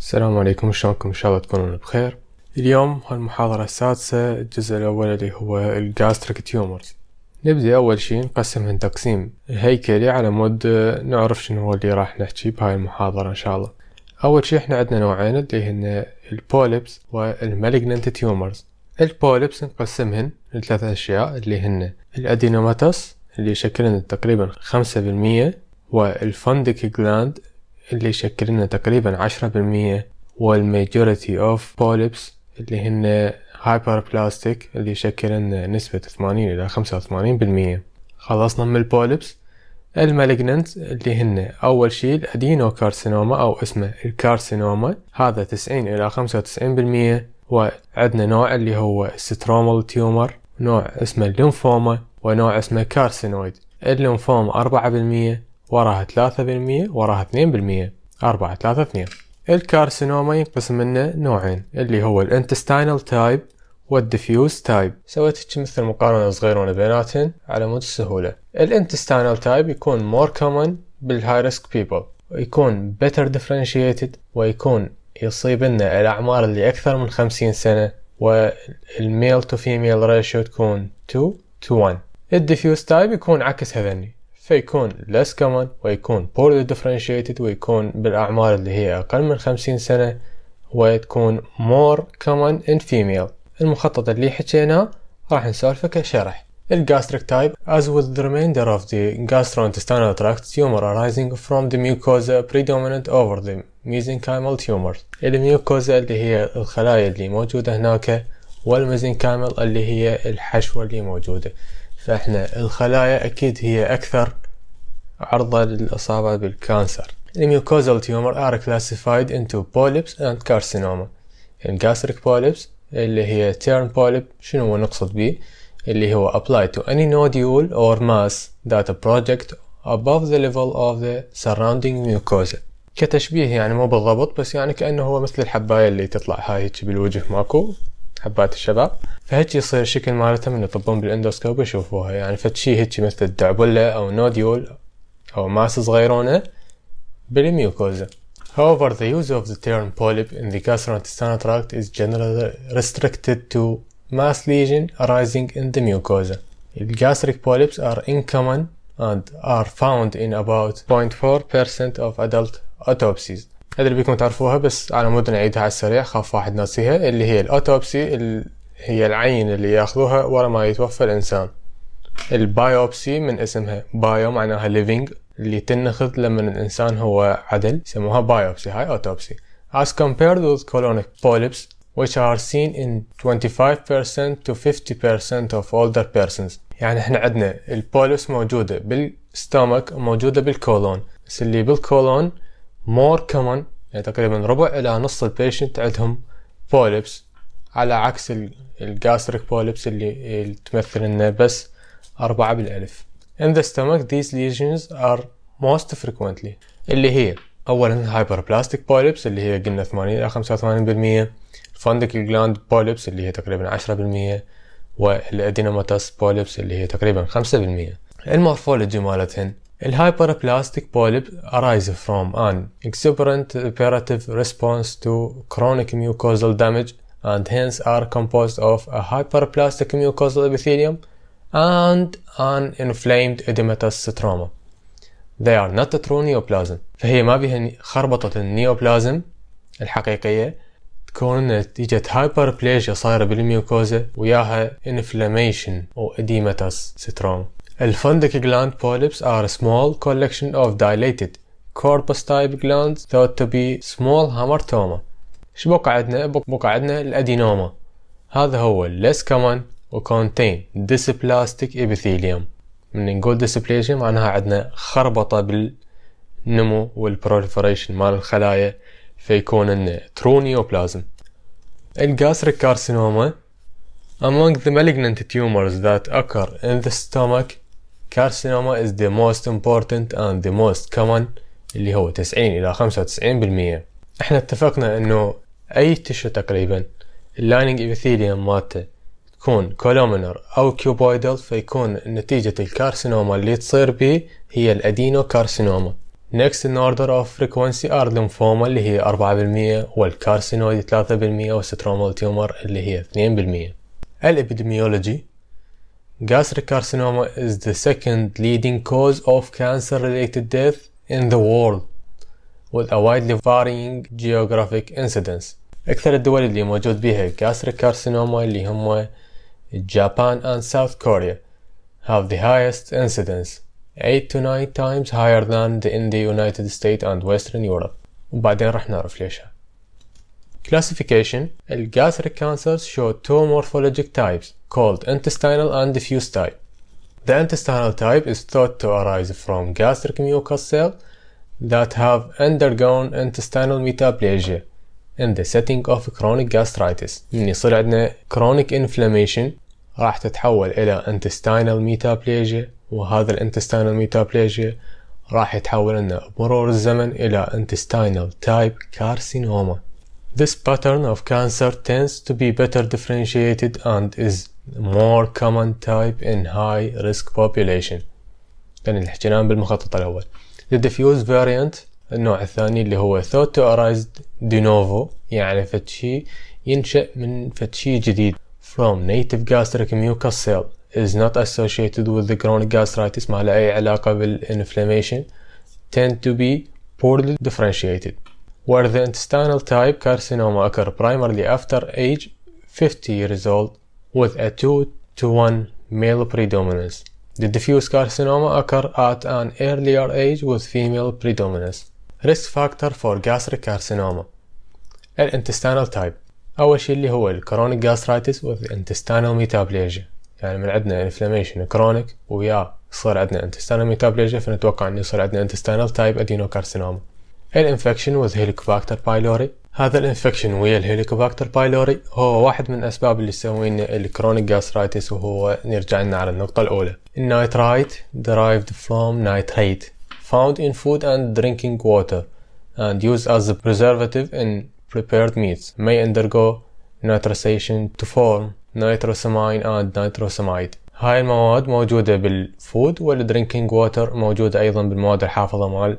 السلام عليكم شلونكم؟ إن شاء الله تكونون بخير. اليوم هالمحاضرة السادسة الجزء الأول اللي هو ال gastric tumors نبدأ أول شي نقسمهن تقسيم هيكلي على مود نعرف شنو هو اللي راح نحكي بهاي المحاضرة إن شاء الله. أول شي إحنا عندنا نوعين اللي هن ال polyps وال malignant tumors ال polyps نقسمهن لثلاث أشياء اللي هن ال adenomatous اللي يشكلن تقريبا خمسة بالمية وال fundic gland اللي يشكلن تقريبا عشرة بالمية وال majority of polyps اللي هن hyperplastic اللي يشكلن نسبة ثمانين إلى خمسة وثمانين بالمية. خلصنا من ال polyps ال malignant اللي هن أول شي ال adenocarcinoma أو اسمه ال carcinoma هذا تسعين إلى خمسة وتسعين بالمية. وعندنا نوع اللي هو ال stromal tumor نوع اسمه الليمفوما ونوع اسمه carcinoid. الليمفوما أربعة بالمية. وراها ثلاثة بالمية وراها اثنين بالمية أربعة ثلاثة اثنين. ال carcinoma ينقسم منه نوعين اللي هو ال intestinal type وال diffuse type. سويت مثل مقارنة صغيرة بيناتهن على مود السهولة. ال intestinal type يكون more common بال high risk people ويكون better differentiated ويكون يصيب لنا الأعمار اللي أكثر من خمسين سنة وال male to female ratio تكون 2 to 1 ال diffuse type يكون عكس هذني. فيكون less common ويكون poorly differentiated ويكون بالأعمار اللي هي أقل من خمسين سنة وتكون more common in female. المخطط اللي حكيناه راح نسولفه كشرح. ال gastric type as with the remainder of the gastrointestinal tract tumor arising from the mucosa predominant over the mesenchymal tumors ال mucosa اللي هي الخلايا اللي موجودة هناك وال mesenchymal اللي هي الحشوة اللي موجودة. فإحنا الخلايا أكيد هي أكثر عرضة للإصابة بال cancer. ال mucosal tumor are classified into polyps and carcinoma. ال gastric polyps اللي هي term polyp شنو هو نقصد به؟ اللي هو apply to any nodule or mass that project above the level of the surrounding mucosa. كتشبيه يعني مو بالضبط بس يعني كأنه هو مثل الحباية اللي تطلع. هاي بالوجه ماكو. حبات الشباب فهيك يصير الشكل مالتها من يطبون بالاندوسكوب يشوفوها يعني فتشي هيك مثل الدعبلة أو نوديول أو ماس صغيرونة بالميوكوزا However, the use of the term polyp in the gastrointestinal tract is generally restricted to mass lesion arising in the mucosa. The gastric polyps are uncommon and are found in about 0.4% of adult autopsies. هذا اللي تعرفوها بس على مود نعيدها على السريع. خاف واحد ناسيها اللي هي ال autopsy اللي هي العينة اللي ياخذوها ورا ما يتوفى الإنسان. ال biopsy من اسمها bio معناها living اللي تنخذ لما الإنسان هو عدل يسموها biopsy هاي autopsy. As compared with colonic polyps which are seen in 25% to 50% of older persons. يعني إحنا عندنا ال polyps موجودة بال stomach وموجودة بال colon بس اللي بال colon more common يعني تقريبا ربع إلى نص ال patient عندهم polyps على عكس ال gastric polyps اللي, تمثل لنا بس أربعة بالألف. In the stomach these lesions are most frequently اللي هي أولا hyperplastic polyps اللي هي قلنا 80 إلى 85% fundic gland polyps اللي هي تقريبا 10% وال adenomatous polyps اللي هي تقريبا 5% ال morphology مالتهن الهايبربلاستيك polyp arise from an exuberant reparative response to chronic mucosal damage and hence are composed of a hyperplastic mucosal epithelium and an inflamed edematous stroma. They are not a true neoplasm فهي ما بها خربطة النيوبلازم الحقيقية تكون نتيجة هايبربليجيا صايرة بالميوكوزا وياها inflammation أو edematous stroma. الفندق gland polyps are a small collection of dilated corpus type glands thought to be small hamartoma. شو بقى عندنا؟ بقى عندنا الادينوما هذا هو less common و contain dysplastic epithelium من نقول dysplasia معناها عندنا خربطة بالنمو والproliferation مال الخلايا فيكون لنا true neoplasm الجاستريك كارسينوما Among the malignant tumors that occur in the stomach carcinoma is the most important and the most common اللي هو 90 إلى 95% إحنا اتفقنا إنه أي tissue تقريبا ال lining epithelium مالته تكون columnar أو cuboidal فيكون نتيجة ال carcinoma اللي تصير به هي ال adenocarcinoma Next in order of frequency are lymphoma اللي هي 4% والكارسينويد 3% والسترومال تيومر اللي هي 2% الابيديميولوجي Gastric carcinoma is the second leading cause of cancer-related death in the world with a widely varying geographic incidence. أكثر الدول اللي موجود بها gastric carcinoma اللي هم Japan and South Korea have the highest incidence 8 to 9 times higher than the in the United States and Western Europe وبعدين رح نعرف ليش Classification gastric cancers show two morphologic types called intestinal and diffuse type. The intestinal type is thought to arise from gastric mucus cells that have undergone intestinal metaplasia in the setting of chronic gastritis من يصير عندنا chronic inflammation راح تتحول إلى intestinal metaplasia وهذا الانتستينال ميتابليجيا راح يتحول لنا بمرور الزمن إلى intestinal type carcinoma. This pattern of cancer tends to be better differentiated and is more common type in high risk population. كان اللي حكيناه بالمخطط الأول. The diffuse variant النوع الثاني اللي هو thought to arise de novo يعني فتشي ينشأ من فتشي جديد from native gastric mucus cell is not associated with the chronic gastritis ما له أي علاقة بالinflammation tend to be poorly differentiated where the intestinal type carcinoma occur primarily after age 50 years old with a 2 to 1 male predominance. The diffuse carcinoma occur at an earlier age with female predominance. Risk factor for gastric carcinoma الانتستانال تايب أول شيء اللي هو الكرونيك gastritis with intestinal metaplasia يعني من عندنا inflammation كرونيك ويا يصير عندنا intestinal metaplasia فنتوقع انه يصير عندنا intestinal type adenocarcinoma ال infection with helicobacter pylori هذا ال infection ويا ال helicobacter pylori هو واحد من الاسباب اللي تسوي لنا ال chronic gastritis وهو نرجع لنا على النقطة الأولى. ال nitrite derived from nitrate found in food and drinking water and used as a preservative in prepared meats. May undergo nitration to form nitrosamine and nitrosamide. هاي المواد موجودة بال food وال drinking water موجودة أيضا بالمواد الحافظة مال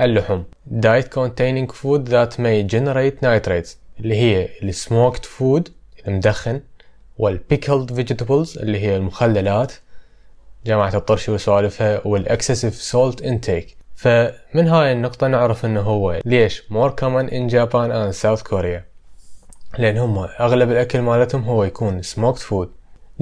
اللحوم. Diet containing food that may generate nitrates اللي هي ال smoked food المدخن وال pickled vegetables اللي هي المخللات. جماعة الطرش وسوالفها وال excessive salt intake فمن هاي النقطة نعرف إنه هو ليش more common in Japan and South Korea لأن هم أغلب الأكل مالتهم هو يكون smoked food.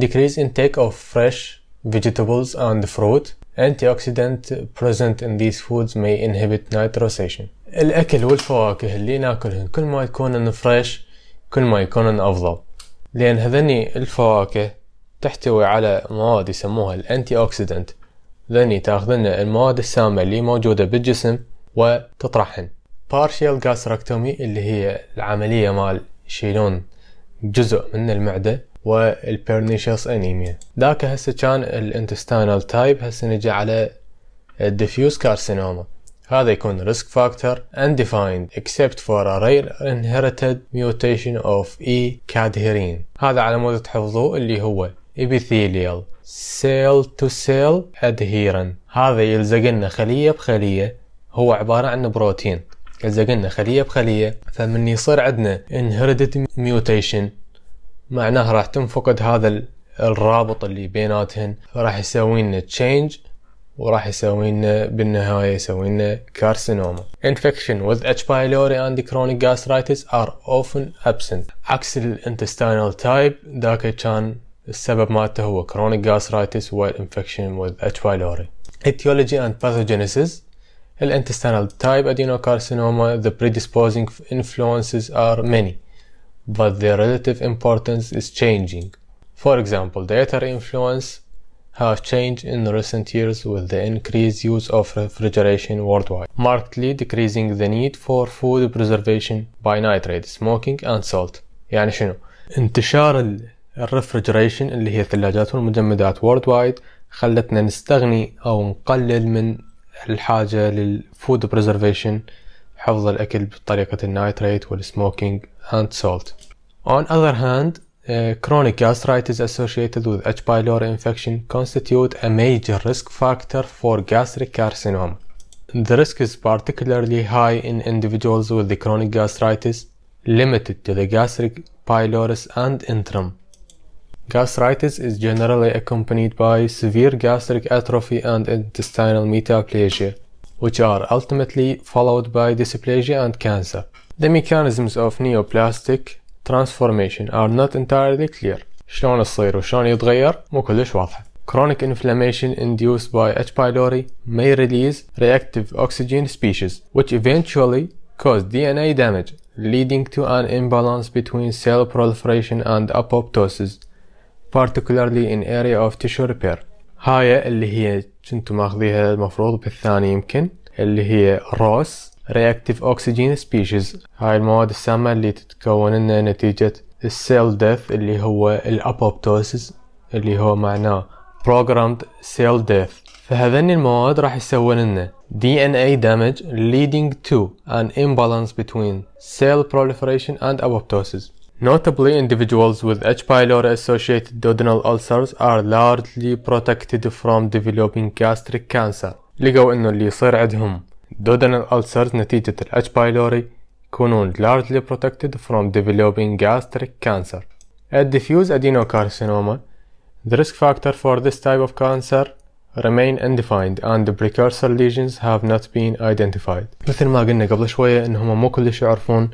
Decrease intake of fresh vegetables and fruit. Antioxidant present in these foods may inhibit nitrosation. الأكل والفواكه اللي ناكلهن كل ما يكونن fresh كل ما يكونن أفضل. لأن هذني الفواكه تحتوي على مواد يسموها ال antioxidant ذني تاخذن المواد السامة اللي موجودة بالجسم وتطرحهن. Partial gastrectomy اللي هي العملية مال يشيلون جزء من المعدة وال pernicious anemia ذاك هسه كان ال intestinal type هسه نجي على ال diffuse carcinoma هذا يكون risk factor undefined except for a rare inherited mutation of E. cadherin. هذا على مود تحفظوه اللي هو epithelial cell to cell adherent. هذا يلزق لنا خلية بخلية. هو عبارة عن بروتين. يلزق لنا خلية بخلية. فمن يصير عندنا inherited mutation معناها راح تنفقد هذا الرابط اللي بيناتهن. راح يسوي لنا change وراح يسوي لنا بالنهاية يسوي لنا carcinoma infection with H. pylori and chronic gastritis are often absent عكس ال intestinal type ذاك كان السبب مالته هو chronic gastritis وال infection with H. pylori ايتيولوجي اند باثوجينيسيس الانتستينال تايب ادينو كارسينوما ذا بريديسبوزينج انفلونسز ار ميني but their relative importance is changing. For example, dietary influence have changed in recent years with the increased use of refrigeration worldwide, markedly decreasing the need for food preservation by nitrate, smoking and salt. يعني شنو؟ انتشار الريفرجريشن اللي هي الثلاجات والمجمدات worldwide خلتنا نستغني أو نقلل من الحاجة للفود بريزرفيشن حفظ الأكل بطريقة النايتريت والسموكينج and salt. On other hand, uh, chronic gastritis associated with H. pylori infection constitute a major risk factor for gastric carcinoma. The risk is particularly high in individuals with the chronic gastritis limited to the gastric pylorus and intrum. Gastritis is generally accompanied by severe gastric atrophy and intestinal metaplasia, which are ultimately followed by dysplasia and cancer. The mechanisms of neoplastic transformation are not entirely clear. شلون تصير وشلون يتغير مو كلش واضحة. Chronic inflammation induced by H. pylori may release reactive oxygen species, which eventually cause DNA damage, leading to an imbalance between cell proliferation and apoptosis particularly in area of tissue repair هاي اللي هي كنتو ماخذيها المفروض بالثاني يمكن اللي هي روس reactive oxygen species هاي المواد السامة اللي تتكون لنا نتيجة السيل death اللي هو الابوبتوسيس اللي هو معناه programmed cell death فهذني المواد راح يسوون لنا DNA damage leading to an imbalance between cell proliferation and apoptosis Notably, individuals with H. pylori associated duodenal ulcers are largely protected from developing gastric cancer. لقوا انه اللي يصير عندهم duodenal ulcers نتيجة ال H. pylori يكونون largely protected from developing gastric cancer. At diffuse adenocarcinoma, the risk factor for this type of cancer remain undefined and the precursor lesions have not been identified. مثل ما قلنا قبل شوية انهم مو كلش يعرفون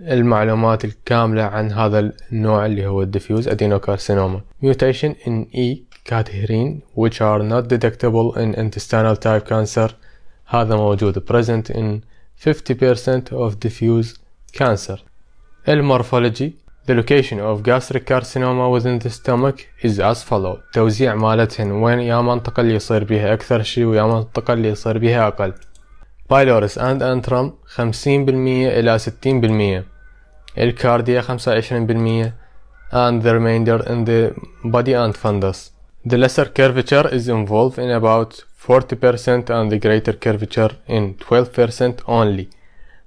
المعلومات الكاملة عن هذا النوع اللي هو diffuse adenocarcinoma mutation in E cadherin which are not detectable in intestinal type cancer هذا موجود present in 50% of diffuse cancer ال morphology The location of gastric carcinoma within the stomach is as follow توزيع مالتهن وين يا منطقة اللي يصير بيها أكثر شي ويا منطقة اللي يصير بيها أقل pylorus antrum خمسين بالمية إلى ستين بالمية ال cardia خمسة وعشرين بالمية and the remainder in the body and fundus. The lesser curvature is involved in about 40% and the greater curvature in 12% only.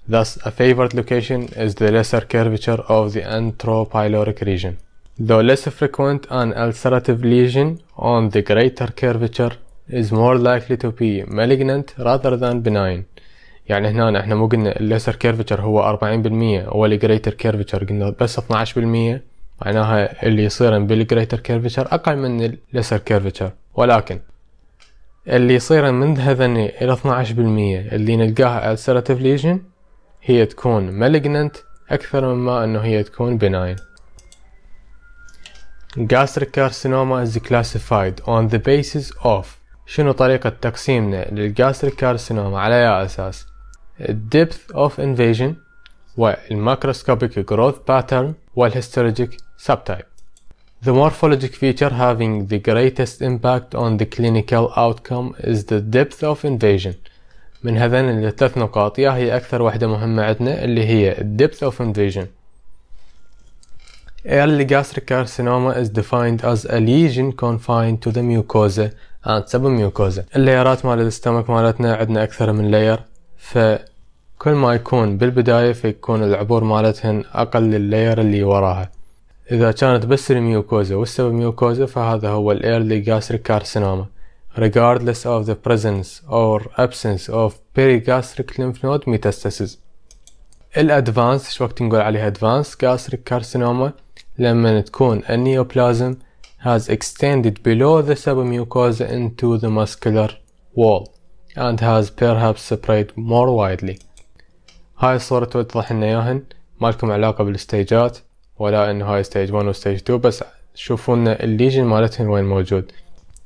Thus, a favored location is the lesser curvature of the antropyloric region. Though less frequent, an ulcerative lesion on the greater curvature is more likely to be malignant rather than benign. يعني هنا احنا مو قلنا الليسر كيرفتشر هو 40% والجريتر كيرفتشر قلنا بس 12% معناها اللي يصير بالجريتر كيرفتشر اقل من الليسر كيرفتشر ولكن اللي يصير من هذني إلى 12% اللي نلقاها ulcerative lesion هي تكون malignant أكثر مما انه هي تكون benign gastric carcinoma is classified on the basis of شنو طريقة تقسيمنا لل gastric carcinoma على أي أساس depth of invasion والmicroscopic growth pattern والhistologic subtype. The morphologic feature having the greatest impact on the clinical outcome is the depth of invasion. من هذين الثلاث نقاط يا هي أكثر واحدة مهمة عندنا اللي هي depth of invasion. Early gastric carcinoma is defined as a lesion confined to the mucosa and submucosa. الليرات مال الاستمك مالتنا عندنا أكثر من layer فكل ما يكون بالبداية فيكون العبور مالتهن أقل ال layer اللي وراها إذا كانت بس ال mucosa وال submucosa فهذا هو ال early gastric carcinoma regardless of the presence or absence of perigastric lymph node metastasis ال advanced شو وقت نقول عليها advanced gastric carcinoma لما تكون ال neoplasm has extended below the submucosa into the muscular wall and has perhaps spread more widely هاي الصورة توضح لنا اياهن مالكم علاقة بالستيجات ولا انه هاي stage 1 و stage 2 بس شوفوا لنا ال lesion مالتهن وين موجود.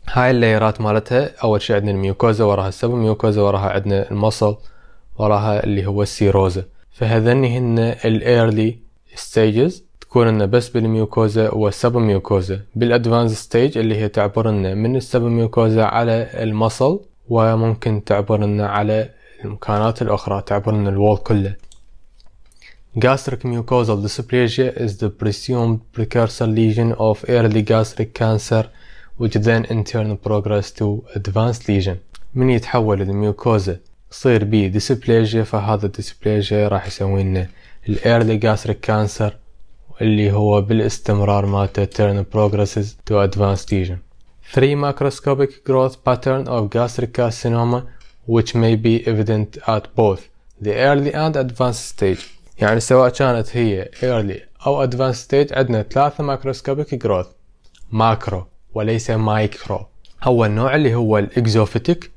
هاي اللايرات مالتها أول شي عندنا ال mucosa وراها ال submucosa وراها عندنا ال muscle وراها اللي هو ال serosa فهذني هن ال early stages تكون لنا بس بال mucosa وال submucosa بال advanced stage اللي هي تعبر لنا من ال submucosa على ال muscle وممكن تعبر لنا على المكانات الأخرى تعبر لنا الوول كله. Gastric mucosal dysplasia is the presumed precursor lesion of early gastric cancer which then in turn progress to advanced lesion من يتحول الميوكوزا يصير بيه ديسبليجيا فهذا الديسبليجيا راح يسوي لنا الايرلي gastric cancer اللي هو بالاستمرار مالته turn progresses to advanced lesion Three macroscopic growth pattern of gastric carcinoma which may be evident at both the early and advanced stage يعني سواء كانت هي early أو advanced stage عندنا ثلاثة microscopic growth. ماكرو وليس مايكرو أول نوع اللي هو الإكزوفيتيك.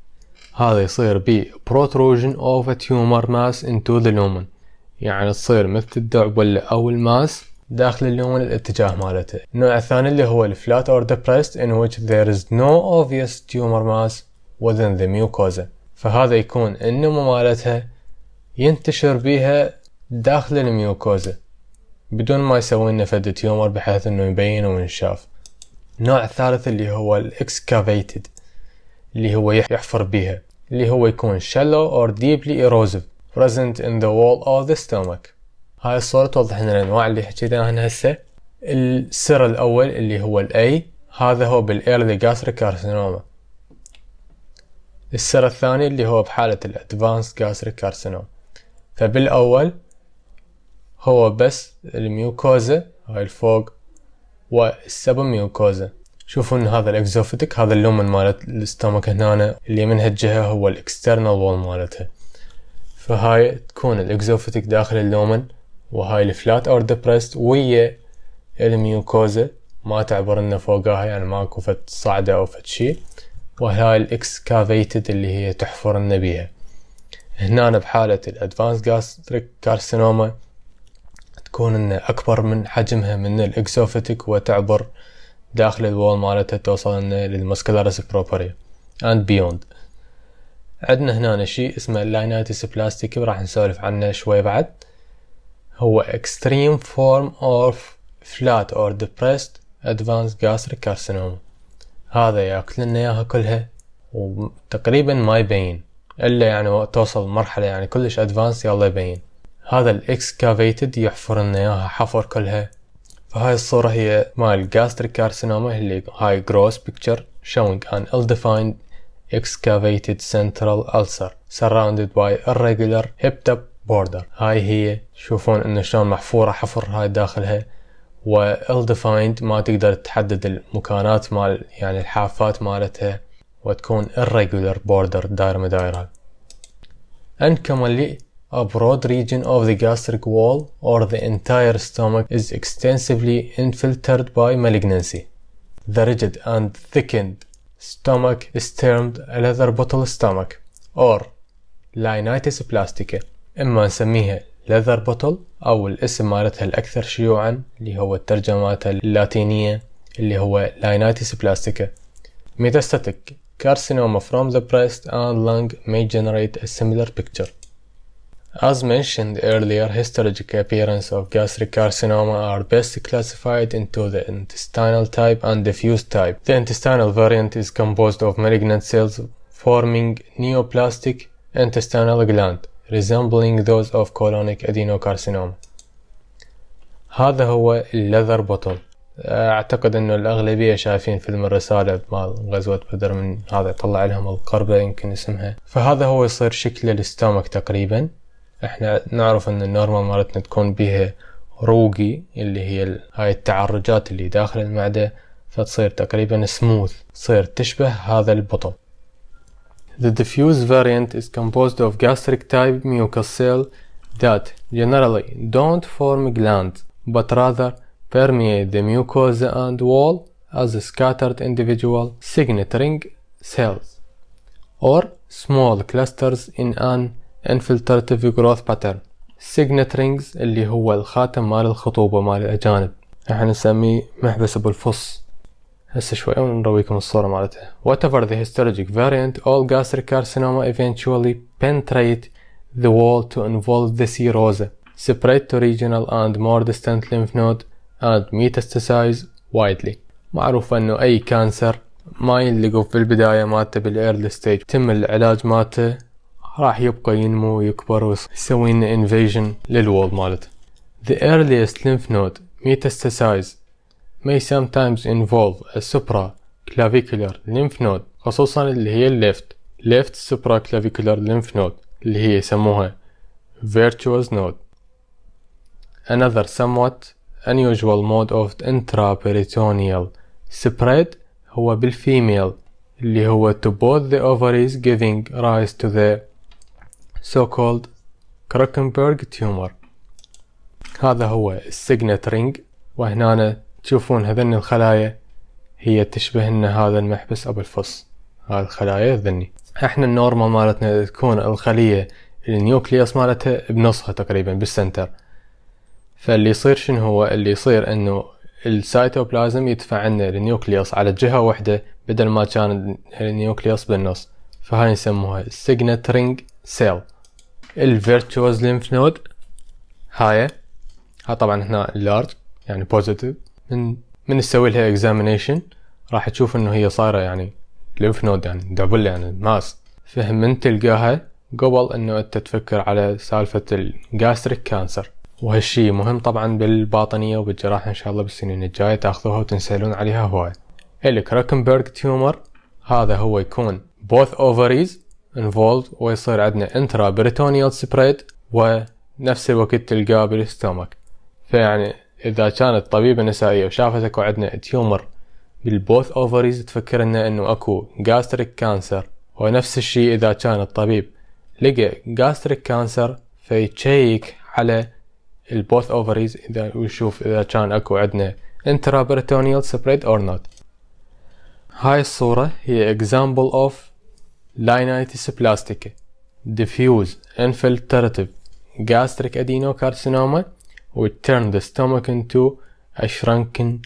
هذا يصير ب protrusion of a tumor mass into the lumen. يعني تصير مثل الدعبلة أو الماس داخل ال lumen الاتجاه مالته. النوع الثاني اللي هو ال flat or depressed in which there is no obvious tumor mass within the mucosa. فهذا يكون النمو مالتها ينتشر بيها داخل ال mucosa بدون ما يسوي لنا فد tumor بحيث إنه يبين وينشاف. النوع الثالث اللي هو ال excavated اللي هو يحفر بيها اللي هو يكون shallow or deeply erosive present in the wall of the stomach. هاي الصورة توضح لنا الأنواع اللي حكينا عنها هسه. السطر الأول اللي هو ال A هذا هو بال early gastric carcinoma السطر الثاني اللي هو بحالة ال advanced gastric carcinoma فبالأول هو بس ال mucosa هاي الفوق وال submucosa. شوفوا إن هذا ال exophytic هذا ال lumen مالت ال stomach هنا اللي من هالجهة هو ال external wall مالتها. فهاي تكون ال exophytic داخل ال lumen وهاي ال flat or depressed ويا ال mucosa. ما تعبر لنا فوقها يعني ماكو فد صعدة أو فد شي. وهاي ال excavated اللي هي تحفر لنا بيها. هنا بحالة ال advanced gastric carcinoma تكون أكبر من حجمها من ال exophytic وتعبر داخل ال wall مالتها توصل لنا لل muscularis propria and beyond عندنا هنا شيء اسمه ال linitis plastica راح نسولف عنه شوي بعد. هو extreme form of flat or depressed advanced gastric carcinoma. هذا يأكل لنا إياها كلها وتقريبا ما يبين إلا يعني توصل مرحلة يعني كلش advanced يلا يبين. هذا ال excavated يحفر لنا اياها حفر كلها فهاي الصورة هي مال gastric carcinoma اللي هاي gross picture showing an ill-defined excavated central ulcer surrounded by irregular hipped up border. هاي هي شوفون إنه شلون محفورة حفر هاي داخلها و ill defined ما تقدر تحدد المكانات مال يعني الحافات مالتها وتكون irregular border دايرة مدايرها and a broad region of the gastric wall or the entire stomach is extensively infiltrated by malignancy. The rigid and thickened stomach is termed a leather bottle stomach or Linitis plastica إما نسميها leather bottle أو الاسم مالتها الأكثر شيوعا اللي هو الترجمة اللاتينية اللي هو Linitis plastica Metastatic carcinoma from the breast and lung may generate a similar picture. As mentioned earlier, histologic appearance of gastric carcinoma are best classified into the intestinal type and diffuse type. The intestinal variant is composed of malignant cells forming neoplastic intestinal gland resembling those of colonic adenocarcinoma. هذا هو اللذر بوتل اعتقد انه الاغلبيه شايفين فيلم الرساله مال غزوه بدر من هذا يطلع لهم القربه يمكن اسمها فهذا هو يصير شكل الاستومك تقريبا إحنا نعرف ان النورمال مالتنا تكون بيها روقي اللي هي هاي التعرجات اللي داخل المعدة فتصير تقريبا سموث تصير تشبه هذا البطل The diffuse variant is composed of gastric type mucus cell that generally don't form glands but rather permeate the mucosa and wall as scattered individual signet ring cells or small clusters in an infiltrative growth pattern signet rings اللي هو الخاتم مال الخطوبة مال الأجانب إحنا نسميه محبس بالفص هسه شوي ونرويكم الصورة مالتها whatever the histologic variant all gastric carcinoma eventually penetrate the wall to involve the serosa spread to regional and more distant lymph node and metastasize widely معروف انه اي cancer ما يلقوا في البداية مالته بال early stage تم العلاج مالته راح يبقى ينمو ويكبر ويسوي لنا invasion لل wall مالته The earliest lymph node metastasize may sometimes involve a supraclavicular lymph node خصوصا اللي هي الليفت left supraclavicular lymph node اللي هي يسموها virtuous node Another somewhat unusual mode of intraperitoneal spread هو بالفيميل اللي هو to both the ovaries giving rise to the so-called Krukenberg tumor. هذا هو ال signet ring وهنا تشوفون هذن الخلايا. هي تشبه ان هذا المحبس أو الفص. هذه الخلايا هذني. إحنا ال normal مالتنا تكون الخلية ال nucleus مالتها بنصها تقريبا بال center. فاللي يصير شنو هو؟ اللي يصير إنه السيتوبلازم يدفع عنا ال nucleus على جهة واحدة بدل ما كان ال nucleus بالنص. فهاي نسموها signet ring cell ال Virchow's lymph node هاي. ها طبعا هنا ال large يعني positive من من نسوي لها examination راح تشوف إنه هي صايرة يعني lymph node يعني double يعني mass فهم من تلقاها؟ قبل إنه أنت تفكر على سالفة ال gastric cancer وهالشي مهم طبعا بالباطنية وبالجراحة إن شاء الله بالسنين الجاية تأخذوها وتنسألون عليها هواي. ال Krukenberg tumor هذا هو يكون both ovaries involved ويصير عندنا intra peritoneal spread ونفس الوقت تلقاه بال stomach فيعني إذا كانت طبيبة نسائية وشافت أكو عندنا tumor بال both ovaries تفكر إنه إنه أكو gastric cancer ونفس الشيء إذا كان الطبيب لقى gastric cancer في check على ال both ovaries إذا ويشوف إذا كان أكو عندنا intraperitoneal spread or not. هاي الصورة هي example of Linitis plastica diffuse infiltrative gastric adenocarcinoma would turn the stomach into a shrunken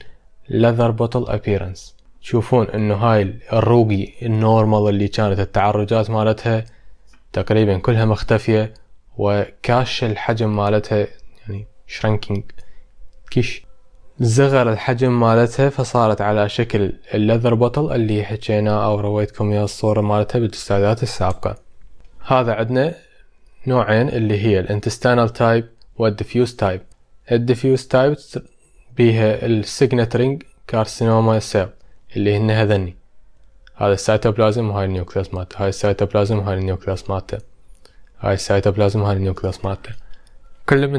leather bottle appearance تشوفون انه هاي الروقي النورمال اللي كانت التعرجات مالتها تقريبا كلها مختفية وكاش الحجم مالتها يعني shrinking كلش زغر الحجم مالتها فصارت على شكل ال leather bottle اللي حكينا أو رويتكم يا الصورة مالتها بال slides ات السابقة. هذا عندنا نوعين اللي هي ال intestinal type وال diffuse type ال diffuse type بيها ال signet ring carcinoma cell اللي هن هذني. هذا السيتوبلازم وهاي ال nucleus مالته. هاي السيتوبلازم وهاي ال nucleus مالته. هاي السيتوبلازم وهاي ال nucleus مالته. كلهم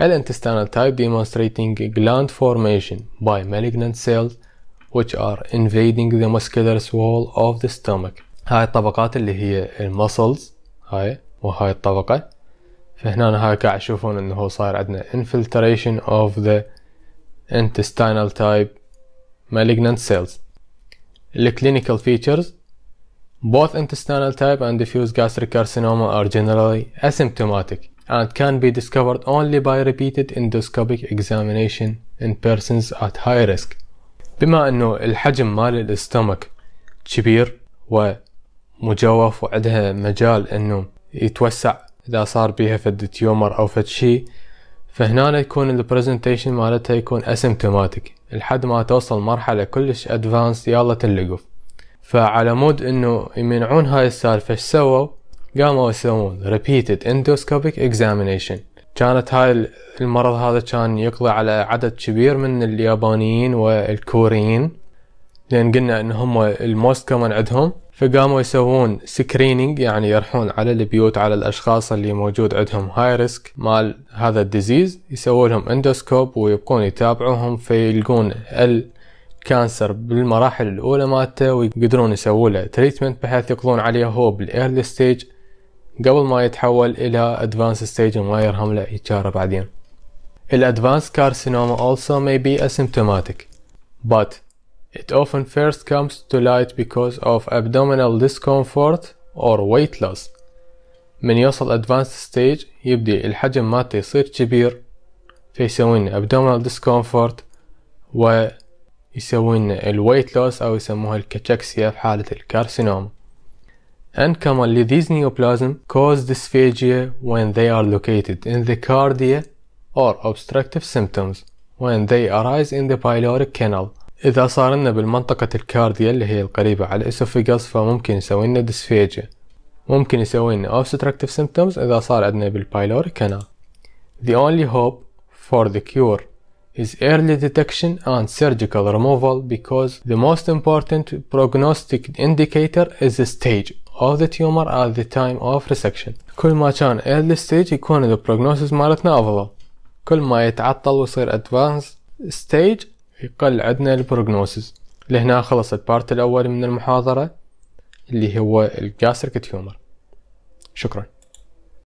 منتشرة الانتستانال type demonstrating gland formation by malignant cells which are invading the muscular wall of the stomach هاي الطبقات اللي هي المسلز هاي وهاي الطبقة فهنا هاي قاعد تشوفون انه هو صاير عندنا infiltration of the intestinal type malignant cells The clinical features both intestinal type and diffuse gastric carcinoma are generally asymptomatic And can be discovered only by repeated endoscopic examination in persons at high risk. بما أنه الحجم مال ال stomach كبير ومجوف وعندها مجال إنه يتوسع إذا صار بيها فد tumor أو فد شي فهنا يكون ال presentation مالتها يكون asymptomatic لحد ما توصل مرحلة كلش advanced يلا تلقف. فعلى مود إنه يمنعون هاي السالفة إيش سووا؟ قاموا يسوون repeated endoscopic examination. كانت هاي المرض هذا كان يقضي على عدد كبير من اليابانيين والكوريين. لأن قلنا إن هم ال most common عندهم. فقاموا يسوون screening يعني يرحون على البيوت على الأشخاص اللي موجود عندهم هاي risk مال هذا ال disease. يسوون لهم endoscope ويبقون يتابعوهم فيلقون ال cancer بالمراحل الأولى مالته ويقدرون يسوون له treatment بحيث يقضون عليه هو بال early stage قبل ما يتحول إلى advanced stage وما يرهم له يتشارى بعدين. ال advanced carcinoma also may be asymptomatic but It often first comes to light because of abdominal discomfort or weight loss. من يوصل advanced stage يبدي الحجم مالته يصير كبير فيسوين abdominal discomfort ويسوين ال weight loss أو يسموها ال cachexia في حالة ال carcinoma and commonly these neoplasm cause dysphagia when they are located in the cardia or obstructive symptoms when they arise in the pyloric canal إذا صار لنا بالمنطقة الكارديا اللي هي القريبة على الإسوفيجاس فممكن يسوي لنا ديسفيجيا ممكن يسوي لنا obstructive symptoms إذا صار عندنا بالبايلوري كانال The only hope for the cure is early detection and surgical removal because the most important prognostic indicator is the stage Of the tumor at the time of resection. كل ما كان early stage يكون ال prognosis مالتنا أفضل. كل ما يتعطل ويصير advanced stage يقل عندنا ال prognosis لهنا خلصت part الأول من المحاضرة اللي هو ال gastric tumor شكرا.